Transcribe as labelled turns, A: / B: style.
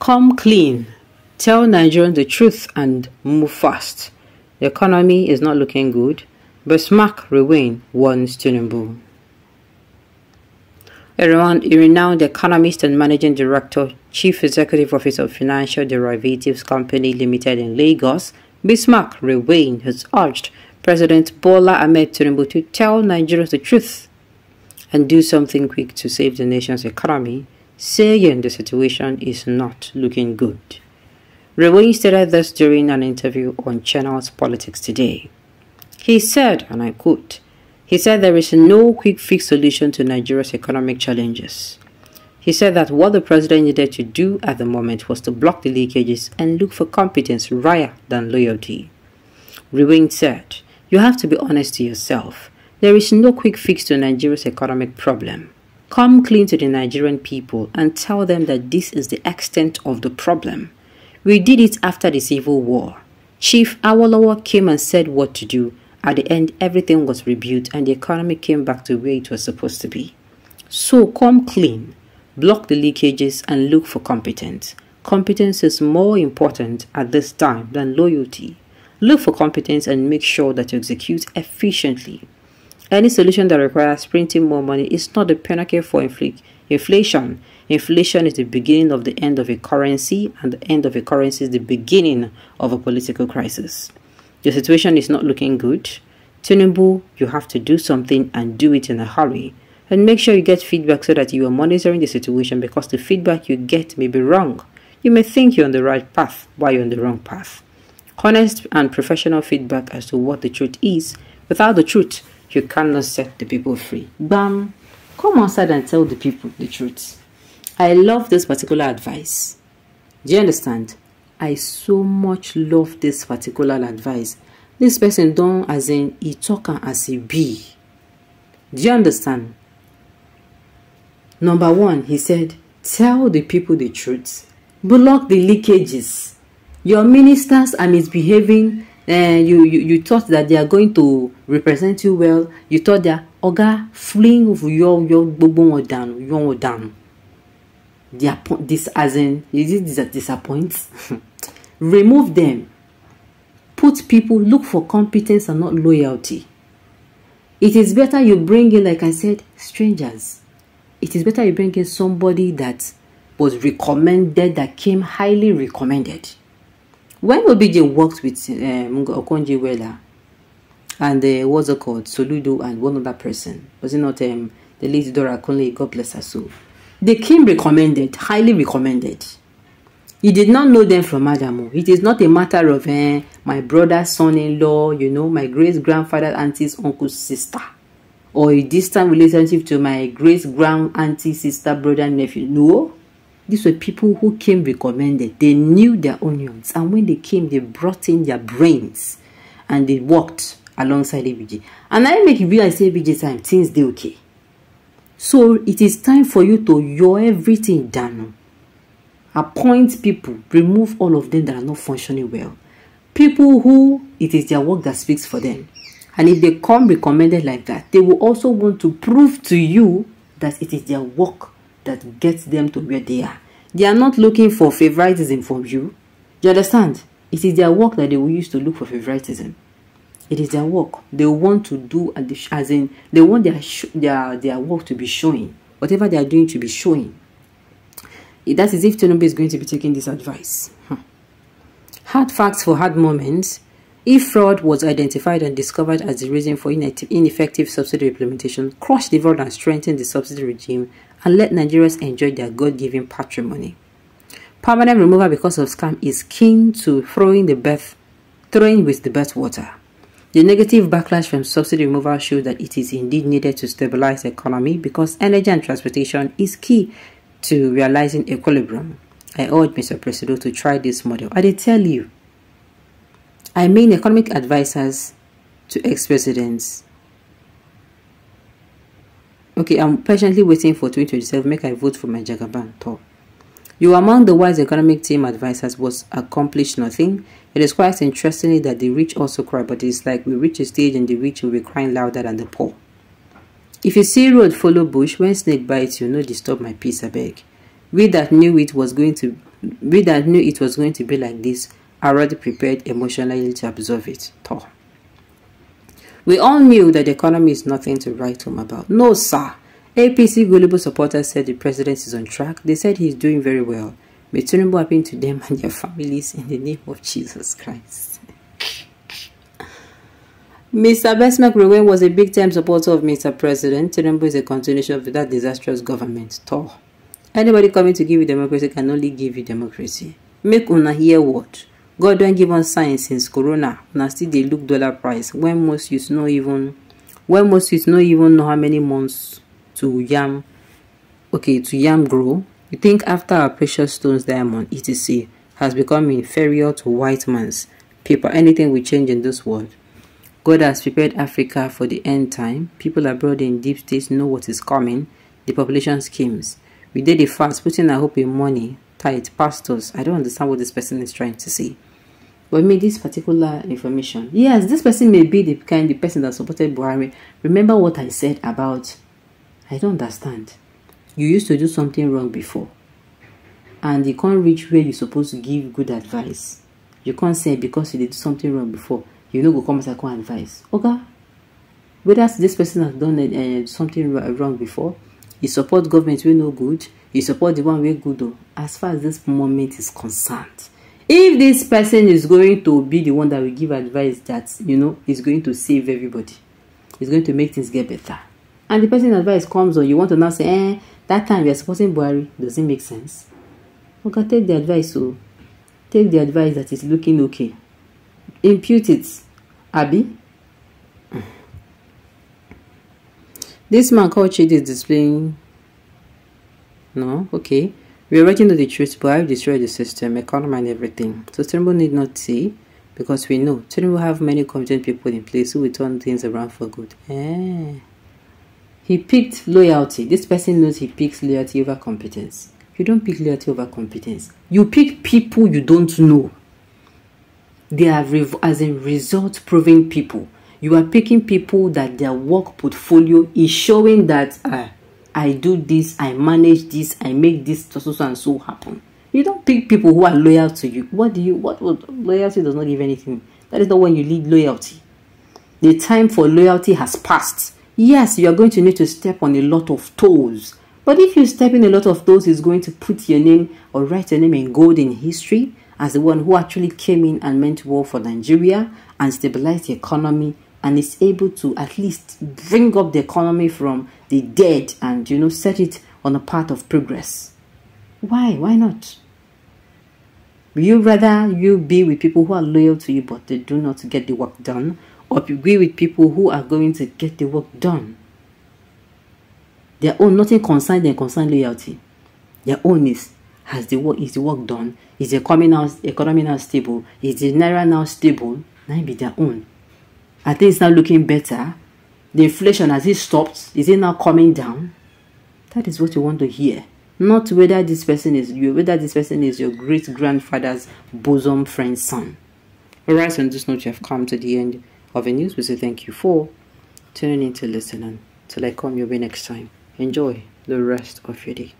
A: Come clean. Tell Nigerians the truth and move fast. The economy is not looking good. but Bismarck Rewane warns Tinubu. A renowned economist and managing director, chief executive officer of Financial Derivatives Company Limited in Lagos, Bismarck Rewane has urged President Bola Ahmed Tinubu to tell Nigerians the truth and do something quick to save the nation's economy, saying the situation is not looking good. Rewane stated this during an interview on Channels Politics Today. He said, and I quote, he said there is no quick fix solution to Nigeria's economic challenges. He said that what the president needed to do at the moment was to block the leakages and look for competence rather than loyalty. Rewane said, You have to be honest to yourself. There is no quick fix to Nigeria's economic problem. Come clean to the Nigerian people and tell them that this is the extent of the problem. We did it after the Civil War. Chief Awolowo came and said what to do. At the end, everything was rebuilt and the economy came back to where it was supposed to be. So come clean, block the leakages and look for competence. Competence is more important at this time than loyalty. Look for competence and make sure that you execute efficiently. Any solution that requires printing more money is not the panacea for infl inflation. Inflation is the beginning of the end of a currency, and the end of a currency is the beginning of a political crisis. Your situation is not looking good. Tinubu, you have to do something and do it in a hurry. And make sure you get feedback so that you are monitoring the situation because the feedback you get may be wrong. You may think you're on the right path while you're on the wrong path. Honest and professional feedback as to what the truth is. Without the truth, you cannot set the people free. Bam! Come outside and tell the people the truth. I love this particular advice. Do you understand? I so much love this particular advice. This person don't as in he talk as he be. Do you understand? Number one, he said, tell the people the truth. Block the leakages. Your ministers are misbehaving uh, you, you you thought that they are going to represent you well. You thought that oga fling your your gbogbo wọn dànù yọ wọn dànù. Their this as in is it this disappoint? Remove them. Put people look for competence and not loyalty. It is better you bring in like i said strangers. It is better you bring in somebody that was recommended that came highly recommended when Obije worked with um, Okonji Wela and uh, what's it called, Soludo and one other person, was it not um, the late Dora Conley, God bless her soul, they came recommended, highly recommended. He did not know them from Adamu. It is not a matter of uh, my brother's son-in-law, you know, my great-grandfather, auntie's uncle's sister, or a distant relationship to my great-grand auntie, sister, brother, nephew. No, These were people who came recommended. They knew their onions. And when they came, they brought in their brains. And they worked alongside OBJ. And I make you realize OBJ time, things they okay. So it is time for you to your everything down. Appoint people. Remove all of them that are not functioning well. People who it is their work that speaks for them. And if they come recommended like that, they will also want to prove to you that it is their work that gets them to where they are. They are not looking for favoritism from you. Do you understand? It is their work that they will use to look for favoritism. It is their work. They want to do as in they want their their their work to be showing. Whatever they are doing to be showing. That is if Tinubu is going to be taking this advice. Huh. Hard facts for hard moments. If fraud was identified and discovered as the reason for ineffective subsidy implementation, crush the fraud and strengthen the subsidy regime and let Nigerians enjoy their God-given patrimony. Permanent removal because of scam is keen to throwing the birth, throwing with the birth water. The negative backlash from subsidy removal shows that it is indeed needed to stabilize the economy because energy and transportation is key to realizing equilibrium. I urge Mr. President to try this model. I did tell you. I mean economic advisors to ex-presidents Okay, I'm patiently waiting for 2027. Make I vote for my Jagaban. Top. You among the wise economic team advisors was accomplished nothing. It is quite interesting that the rich also cry, but it's like we reach a stage and the rich will be crying louder than the poor. If you see road follow bush, when snake bites you, no disturb my peace, I beg. We that knew it was going to we that knew it was going to be like this already prepared emotionally to absorb it. Toh. We all knew that the economy is nothing to write home about. No, sir. APC gullible supporters said the president is on track. They said he's doing very well. May Tinubu happen to them and their families in the name of Jesus Christ. Mr. Bismarck Rewane was a big-time supporter of Mr. President. Tinubu is a continuation of that disastrous government. Toh. Anybody coming to give you democracy can only give you democracy. Make una hear what? God don give us sign since corona. Una still dey look dollar price. When most youths no even when most youths no even know how many months to yam okay to yam grow you think after our precious stones diamond etc has become inferior to white man's paper. Anything will change in this world. God has prepared africa for the end time. People abroad in deep states know what is coming. The population schemes. We did the fast putting our hope in money tight pastors. I don't understand what this person is trying to say. But me this particular information yes this person may be the kind the person that supported buhari. Remember what i said about i don't understand. You used to do something wrong before. And you can't reach where you're supposed to give good advice. You can't say because you did something wrong before you know go come as a advice okay whether this person has done uh, something wrong before you support government wey no good. You support the one wey good though as far as this moment is concerned if this person is going to be the one that will give advice that you know is going to save everybody is going to make things get better and the person advice comes on you want to now say eh that time you are supporting buhari does it make sense? Okay take the advice so take the advice that is looking okay. Impute it. Abi this man called Chidi is displaying no okay we already know the truth, but I've destroyed the system, economy, and everything. So need not see, because we know Tinubu have many competent people in place who will turn things around for good. Eh. He picked loyalty. This person knows he picks loyalty over competence. You don't pick loyalty over competence. You pick people you don't know. They are as a result proving people. You are picking people that their work portfolio is showing that uh, I do this, I manage this, I make this so, so and so happen. You don't pick people who are loyal to you. What do you, what would, loyalty does not give anything. That is not when you need loyalty. The time for loyalty has passed. Yes, you are going to need to step on a lot of toes. But if you step in a lot of toes, it's going to put your name or write your name in gold in history as the one who actually came in and meant war for Nigeria and stabilized the economy and is able to at least bring up the economy from the dead and you know set it on a path of progress. Why? Why not? Will you rather you be with people who are loyal to you but they do not get the work done or you be with people who are going to get the work done? Their own nothing concern them concern loyalty. Their own is has the work is the work done? Is the economy now economy now stable? Is the naira now stable? Now be their own I think it's now looking better. The inflation, has it stopped? Is it now coming down? That is what you want to hear. Not whether this person is you, whether this person is your great grandfather's bosom friend's son. Alright, on this note, you have come to the end of the news. We say thank you for tuning in to listen. Till I come your way next time, enjoy the rest of your day.